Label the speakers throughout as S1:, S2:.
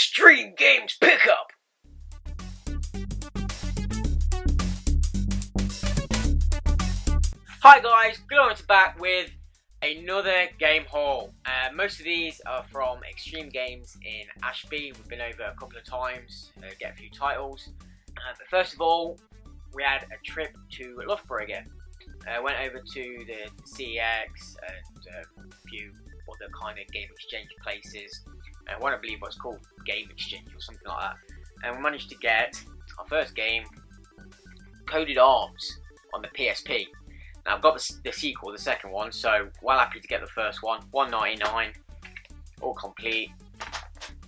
S1: Extreme Games Pickup. Hi guys, GloryHunter's back with another game haul. Uh, most of these are from Extreme Games in Ashby. We've been over a couple of times, uh, get a few titles. Uh, but first of all, we had a trip to Loughborough again. Uh, went over to the CEX and a few other kind of game exchange places. Uh, one I believe was called Game Exchange or something like that. And we managed to get our first game, Coded Arms, on the PSP. Now I've got the, the sequel, the second one, so well happy to get the first one. 199, all complete.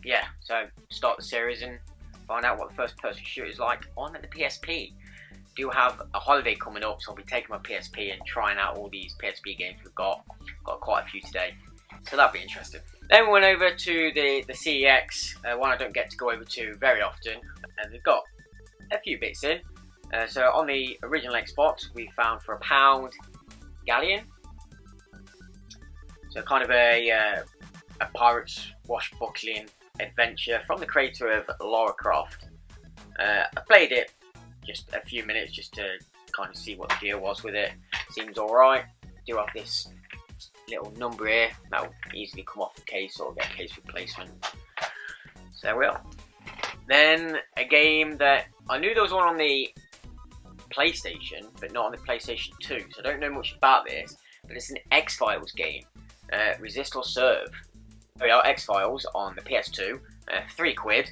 S1: Yeah, so start the series and find out what the first person shooter is like on the PSP. Do have a holiday coming up, so I'll be taking my PSP and trying out all these PSP games we've got. Got quite a few today, so that'll be interesting. Then we went over to the, the CEX, uh, one I don't get to go over to very often, and we've got a few bits in. Uh, so on the original Xbox, we found for a pound Galleon. So kind of a, uh, a pirate's washbuckling adventure from the creator of Lara Croft. Uh, I played it just a few minutes just to kind of see what the deal was with it. Seems alright. Do have this little number here that will easily come off the case or get case replacement. So there we are. Then a game that I knew there was one on the PlayStation, but not on the PlayStation 2, so I don't know much about this, but it's an X Files game. Uh, Resist or Serve. We are X Files on the PS2, uh, three quid.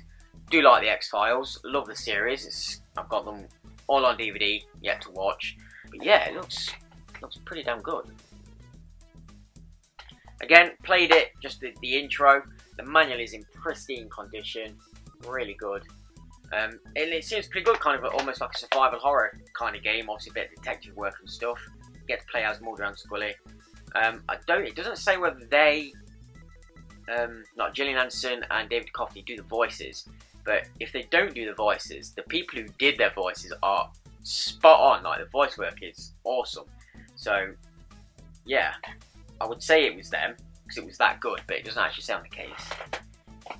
S1: Do like the X Files, love the series. It's, I've got them all on DVD, yet to watch. But yeah, it looks looks pretty damn good. Again, played it, just the, the intro. The manual is in pristine condition, really good. Um, and it seems pretty good, kind of almost like a survival horror kind of game. Obviously, a bit of detective work and stuff. You get to play as Mulder and Scully. Um, I don't. It doesn't say whether they, um, not Gillian Anderson and David Duchovny, do the voices. But if they don't do the voices, the people who did their voices are spot on. Like the voice work is awesome. So, yeah, I would say it was them because it was that good, but it doesn't actually say on the case.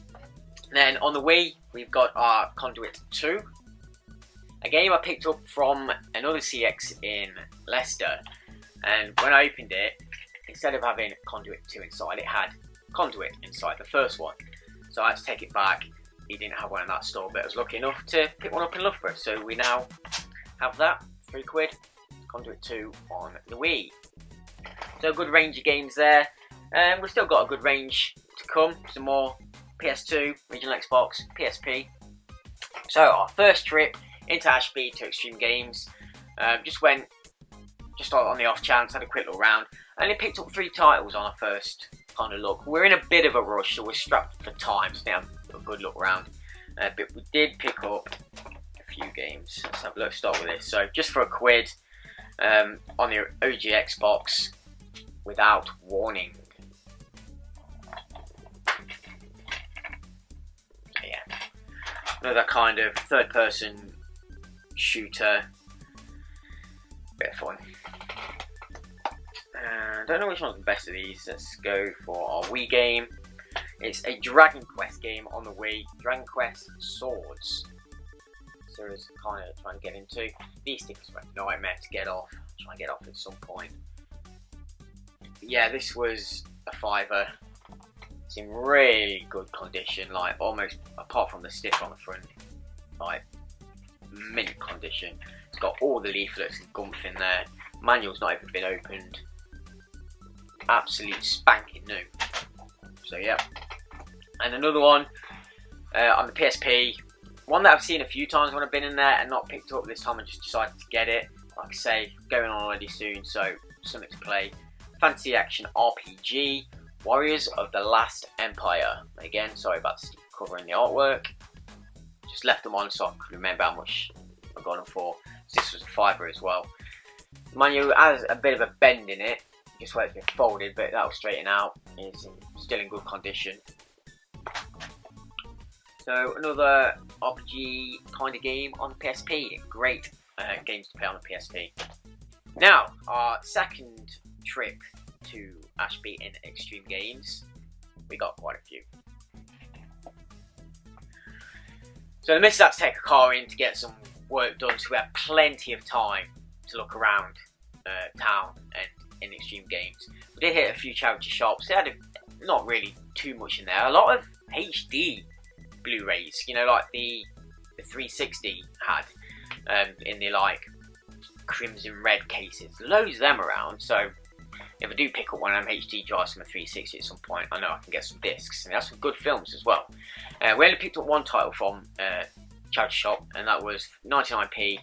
S1: Then on the Wii, we've got our Conduit 2, a game I picked up from another CEX in Leicester. And when I opened it, instead of having Conduit 2 inside, it had Conduit inside, the first one. So I had to take it back. He didn't have one in that store, but I was lucky enough to pick one up in Loughborough. So we now have that, three quid, Conduit 2 on the Wii. So a good range of games there. And um, we've still got a good range to come. Some more PS2, original Xbox, PSP. So our first trip into Ashby to Extreme Games. Um, just went, just on the off chance, had a quick look around. Only picked up three titles on our first kind of look. We're in a bit of a rush, so we're strapped for time. So now a good look around. Uh, but we did pick up a few games. Let's have a look. Start with this. So just for a quid um, on the OG Xbox, without warning. Yeah, another kind of third-person shooter. Bit of fun. I uh, don't know which one's the best of these. Let's go for our Wii game. It's a Dragon Quest game on the Wii. Dragon Quest Swords. Series kind of trying to get into. These things were a nightmare to get off. Try and get off at some point. Yeah, this was a fiver. It's in really good condition, like almost apart from the stick on the front, like mint condition. It's got all the leaflets and gumph in there. Manual's not even been opened. Absolute spanking new. So yeah. And another one uh, on the PSP. One that I've seen a few times when I've been in there and not picked up this time. I just decided to get it. Like I say, going on already soon, so something to play. Fantasy action RPG. Warriors of the Last Empire. Again, sorry about covering the artwork. Just left them on so I could remember how much I got them for. This was a fibre as well. Manual has a bit of a bend in it, just where it's been folded, but that'll straighten out. It's still in good condition. So another RPG kind of game on PSP. Great uh, games to play on the PSP. Now, our second trip to Ashby in Extreme Games. We got quite a few. So the missus had to take a car in to get some work done, so we had plenty of time to look around uh, town and in Extreme Games. We did hit a few charity shops. They had a, not really too much in there. A lot of HD Blu-rays, you know, like the the 360 had um, in the like crimson red cases. Loads of them around. So if I do pick up one of them HD drives from a 360 at some point, I know I can get some discs. And that's some good films as well. Uh, we only picked up one title from uh, charity shop, and that was 99p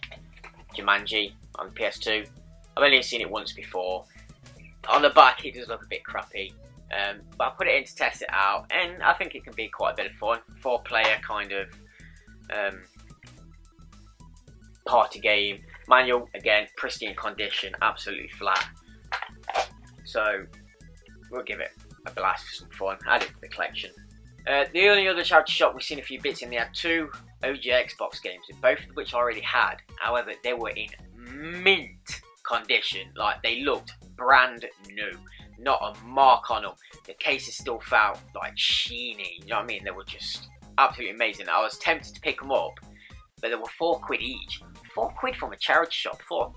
S1: Jumanji on the PS2. I've only seen it once before. On the back, it does look a bit crappy. Um, but I put it in to test it out, and I think it can be quite a bit of fun. Four player kind of um, party game. Manual, again, pristine condition, absolutely flat. So, we'll give it a blast for some fun. Add it to the collection. Uh, the only other charity shop we've seen a few bits in, they had two OG Xbox games, both of which I already had. However, they were in mint condition. Like, they looked brand new. Not a mark on them. The cases still felt like, sheeny. You know what I mean? They were just absolutely amazing. I was tempted to pick them up, but they were four quid each. Four quid from a charity shop. For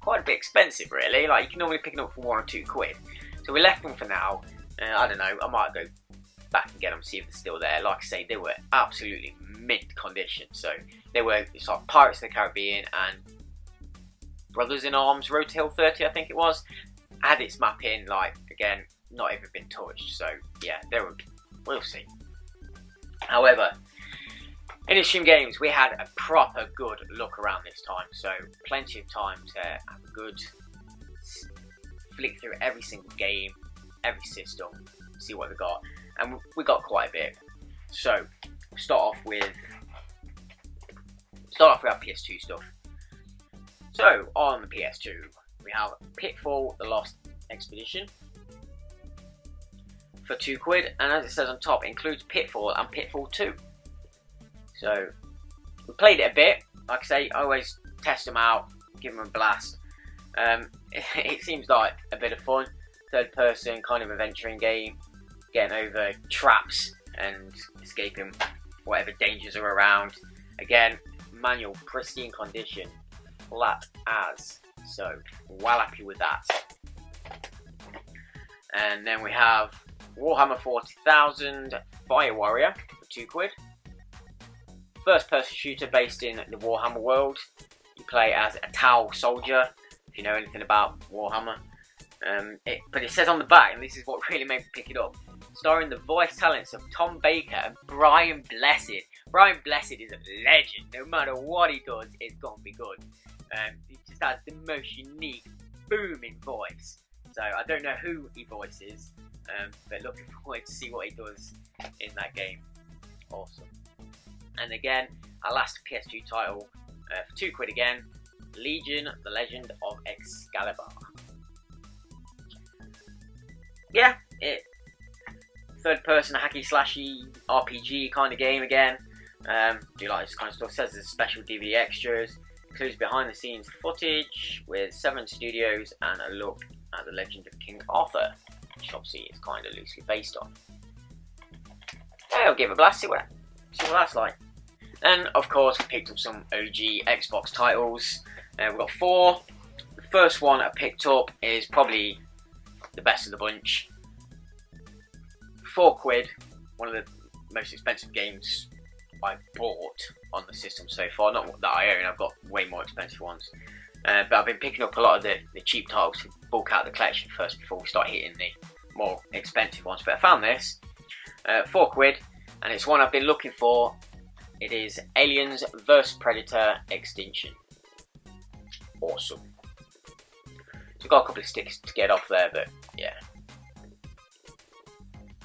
S1: quite a bit expensive, really. Like, you can normally pick them up for one or two quid. So we left them for now. Uh, I don't know, I might go back and get them, see if they're still there. Like I say, they were absolutely mint condition. So they were it's like Pirates of the Caribbean and Brothers in Arms Road Hill 30, I think it was. Had its map in, like, again, not even been touched. So yeah, they were, we'll see. However, in Extreme Games, we had a proper good look around this time, so plenty of time to have a good flick through every single game, every system, see what we got, and we got quite a bit. So, start off with start off with our PS2 stuff. So, on the PS2, we have Pitfall: The Lost Expedition for two quid, and as it says on top, includes Pitfall and Pitfall 2. So we played it a bit. Like I say, I always test them out, give them a blast. Um, it, it, seems like a bit of fun. Third person kind of adventuring game, getting over traps and escaping whatever dangers are around. Again, manual, pristine condition, flat as. So, well happy with that. And then we have Warhammer 40,000 Fire Warrior for 2 quid first person shooter based in the Warhammer world. You play as a Tau soldier, if you know anything about Warhammer. Um, it, but it says on the back, and this is what really made me pick it up, starring the voice talents of Tom Baker and Brian Blessed. Brian Blessed is a legend. No matter what he does, it's going to be good. Um, he just has the most unique, booming voice. So I don't know who he voices, um, but looking forward to see what he does in that game. Awesome. And again, our last PS2 title uh, for two quid again, Legion: The Legend of Excalibur. Yeah, it third person hacky slashy RPG kind of game again. Um, do like this kind of stuff? Says there's special DVD extras, includes behind the scenes footage with Seven Studios and a look at the legend of King Arthur, which obviously is kind of loosely based on. I'll give it a blast, see what, see what that's like. Then, of course, picked up some OG Xbox titles. Uh, we've got four. The first one I picked up is probably the best of the bunch. Four quid, one of the most expensive games I bought on the system so far. Not that I own, I've got way more expensive ones. Uh, but I've been picking up a lot of the, the cheap titles to bulk out the collection first before we start hitting the more expensive ones. But I found this, uh, four quid, and it's one I've been looking for it is Aliens vs Predator Extinction. Awesome. So got a couple of sticks to get off there, but yeah.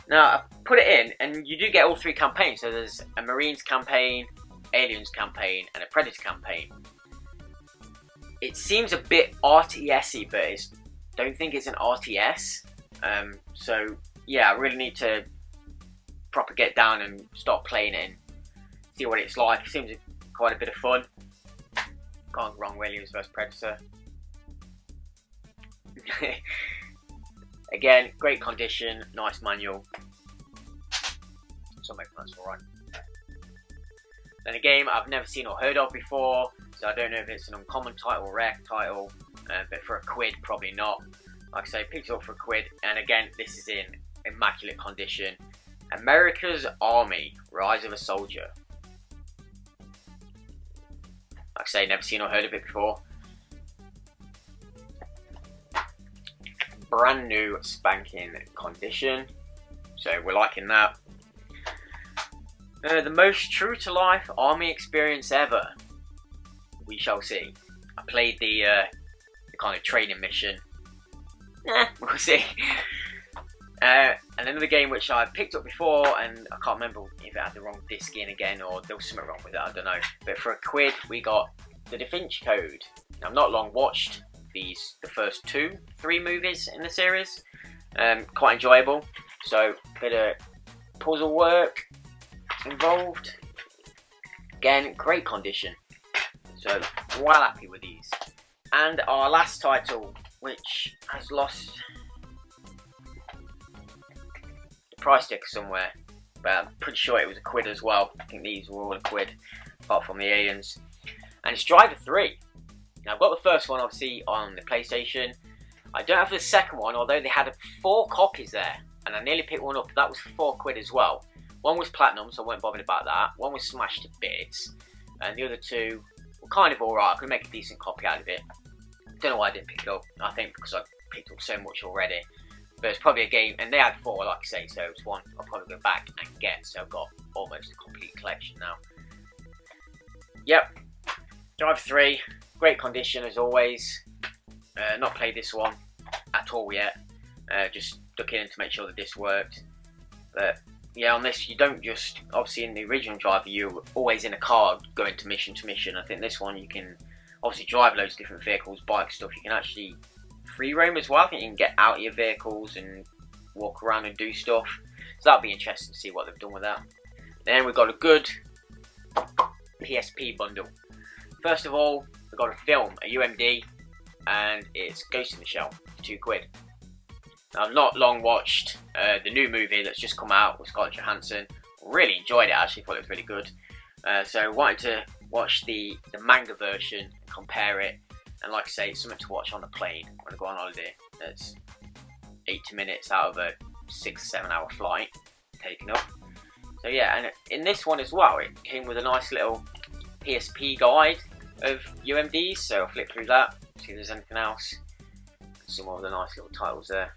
S1: Now, I put it in, and you do get all three campaigns. So there's a Marines campaign, Aliens campaign, and a Predator campaign. It seems a bit RTS-y, but I don't think it's an RTS. Um, so, yeah, I really need to proper get down and start playing it see what it's like. It seems quite a bit of fun. Can't go wrong, Aliens vs Predator. Again, great condition, nice manual. So that's alright. Then a game I've never seen or heard of before, so I don't know if it's an uncommon title, or rare title, uh, but for a quid, probably not. Like I say, picked it up for a quid, and again, this is in immaculate condition. America's Army, Rise of a Soldier. Like I say, never seen or heard of it before. Brand new spanking condition. So we're liking that. Uh, the most true to life army experience ever. We shall see. I played the, uh, the kind of training mission. Eh, we'll see. Uh, and another game which I picked up before, and I can't remember if it had the wrong disc in again or there was something wrong with it, I don't know. But for a quid, we got the Da Vinci Code. Now, I've not long watched these, the first two, three movies in the series. Um, quite enjoyable. So, bit of puzzle work, involved. Again, great condition. So, well happy with these. And our last title, which has lost price sticker somewhere, but I'm pretty sure it was a quid as well. I think these were all a quid, apart from the aliens. And it's Driver 3. Now, I've got the first one, obviously, on the PlayStation. I don't have the second one, although they had four copies there. And I nearly picked one up, that was four quid as well. One was platinum, so I wasn't bothered about that. One was smashed to bits, and the other two were kind of alright. I could make a decent copy out of it. Don't know why I didn't pick it up. I think because I picked up so much already. But it's probably a game, and they had four, like I say, so it's one I'll probably go back and get. So I've got almost a complete collection now. Yep, Driver 3, great condition as always. Uh, not played this one at all yet. Uh, just looking in to make sure that this worked. But yeah, on this you don't just obviously in the original driver you're always in a car going to mission to mission. I think this one you can obviously drive loads of different vehicles, bike stuff. You can actually free roam as well. I think you can get out of your vehicles and walk around and do stuff. So that'll be interesting to see what they've done with that. Then we've got a good PSP bundle. First of all, we've got a film, a UMD, and it's Ghost in the Shell, two quid. I've not long watched uh, the new movie that's just come out with Scarlett Johansson. Really enjoyed it actually, thought it was really good. Uh, so wanted to watch the, the manga version and compare it. And like I say, it's something to watch on the plane when I go on holiday. That's 80 minutes out of a six, seven hour flight taken up. So yeah, and in this one as well, it came with a nice little PSP guide of UMDs. So I'll flip through that, see if there's anything else. Some of the nice little titles there.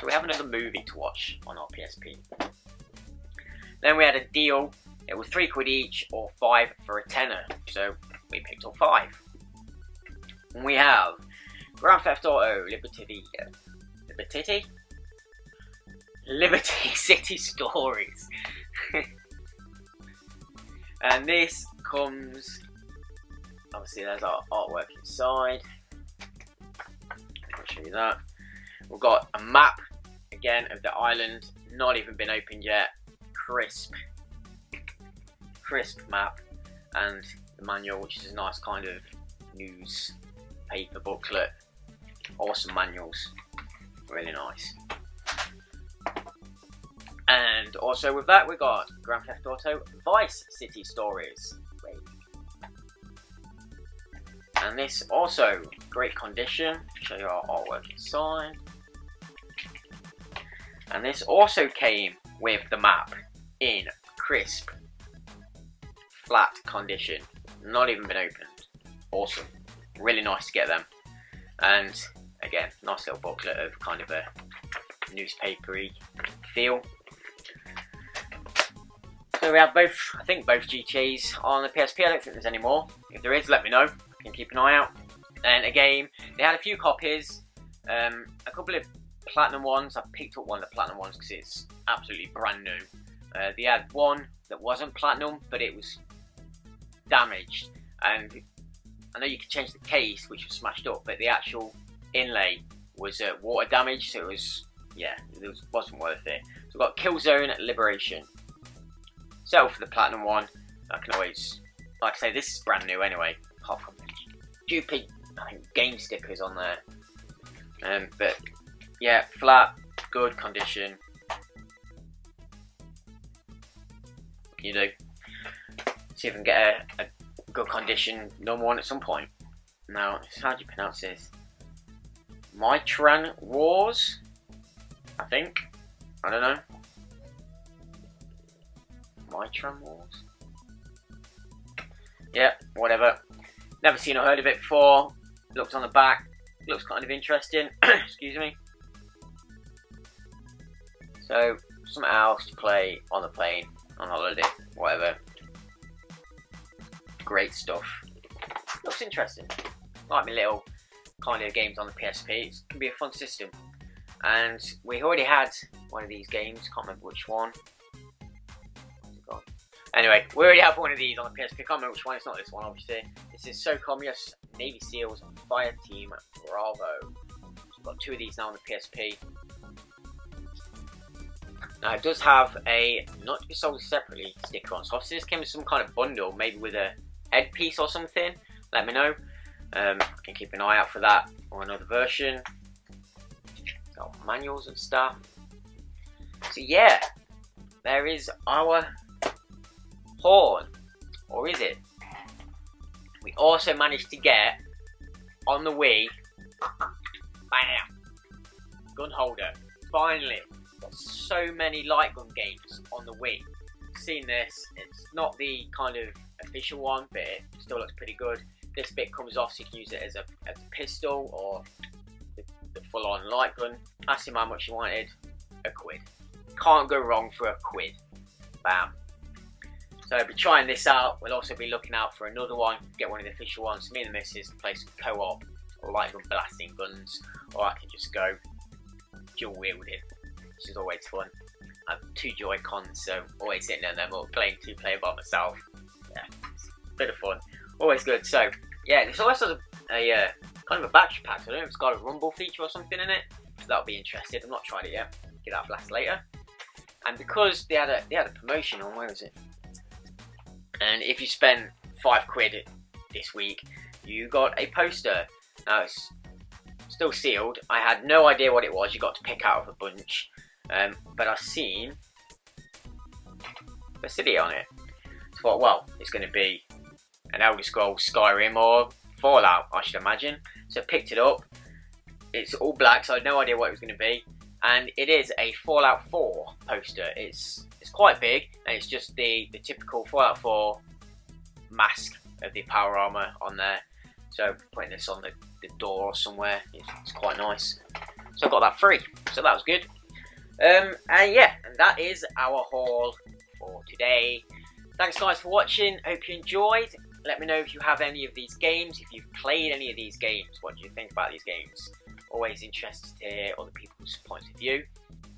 S1: So we have another movie to watch on our PSP. Then we had a deal. It was three quid each or five for a tenner. So we picked up five. We have Grand Theft Auto Liberty uh, Liberty Liberty City Stories. and this comes obviously there's our artwork inside. I'll show you that. We've got a map again of the island, not even been opened yet. Crisp, crisp map, and the manual, which is a nice kind of news paper booklet. Awesome manuals, really nice. And also with that, we got Grand Theft Auto Vice City Stories. And this also great condition. Show you our artwork inside. And this also came with the map in crisp, flat condition. Not even been opened. Awesome. Really nice to get them. And again, nice little booklet of kind of a newspapery feel. So we have both, I think both GTAs on the PSP. I don't think there's any more. If there is, let me know. You can keep an eye out. And again, they had a few copies. Um, a couple of platinum ones. I picked up one of the platinum ones because it's absolutely brand new. Uh, they had one that wasn't platinum, but it was damaged. And I know you could change the case, which was smashed up, but the actual inlay was uh, water damage, so it was, yeah, it was, wasn't worth it. So we've got Killzone Liberation. So for the platinum one, I can always, like I say, this is brand new anyway, apart from the stupid I think, game stickers on there. Um, but yeah, flat, good condition. you do. See if we can get a, a good condition number one at some point. Now, how do you pronounce this? Mytran Wars? I think. I don't know. Mytran Wars? Yeah, whatever. Never seen or heard of it before. Looks on the back. Looks kind of interesting. Excuse me. So, something else to play on the plane, on holiday, whatever. Great stuff. Looks interesting. Like my little kind of games on the PSP. It can be a fun system. And we already had one of these games, can't remember which one. Anyway, we already have one of these on the PSP. I can't remember which one. It's not this one, obviously. This is SOCOM Navy SEALs Fire Team Bravo. We've got two of these now on the PSP. Now it does have a not to be sold separately sticker on. So obviously this came with some kind of bundle, maybe with a headpiece or something. Let me know. Um, I can keep an eye out for that or another version. Got manuals and stuff. So yeah, there is our horn, or is it? We also managed to get on the Wii, bam, gun holder. Finally, so many light gun games on the Wii. Seen this, it's not the kind of official one, but it still looks pretty good. This bit comes off so you can use it as a, as a pistol or the, the full-on light gun. Ask him how much you wanted, a quid. Can't go wrong for a quid. Bam. So I'll be trying this out. We'll also be looking out for another one, get one of the official ones. Me and the missus play some co-op light gun blasting guns, or I can just go dual wielding, which is always fun. I have two Joy Cons, so always sitting there them or playing two player by myself. Bit of fun. Always good. So yeah, this also has a, a uh, kind of a battery pack. So I don't know if it's got a rumble feature or something in it. So that'll be interesting. I've not tried it yet. Get that blast later. And because they had a they had a promotion on where was it? And if you spend five quid this week, you got a poster. Now it's still sealed. I had no idea what it was. You got to pick out of a bunch, um, but I've seen the city on it. So I thought, well, it's going to be an Elder Scrolls Skyrim or Fallout, I should imagine. So I picked it up. It's all black, so I had no idea what it was going to be. And it is a Fallout 4 poster. It's it's quite big, and it's just the, the typical Fallout 4 mask of the power armor on there. So putting this on the, the door or somewhere, it's, it's quite nice. So I got that free, so that was good. Um, and yeah, and that is our haul for today. Thanks guys for watching, hope you enjoyed. Let me know if you have any of these games, if you've played any of these games, what do you think about these games? Always interested to hear other people's points of view.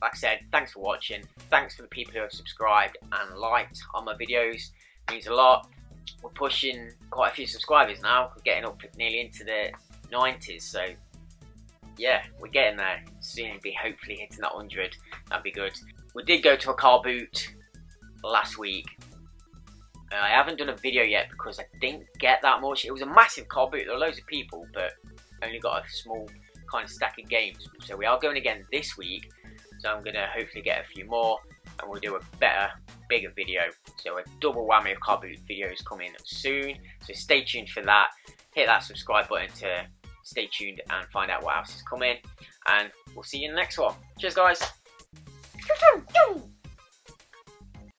S1: Like I said, thanks for watching. Thanks for the people who have subscribed and liked on my videos. It means a lot. We're pushing quite a few subscribers now. We're getting up nearly into the 90s, so yeah, we're getting there. Soon be hopefully hitting that 100. That'd be good. We did go to a car boot last week I haven't done a video yet because I didn't get that much. It was a massive car boot. There were loads of people, but only got a small kind of stack of games. So we are going again this week. So I'm going to hopefully get a few more and we'll do a better, bigger video. So a double whammy of car boot videos coming soon. So stay tuned for that. Hit that subscribe button to stay tuned and find out what else is coming. And we'll see you in the next one. Cheers, guys.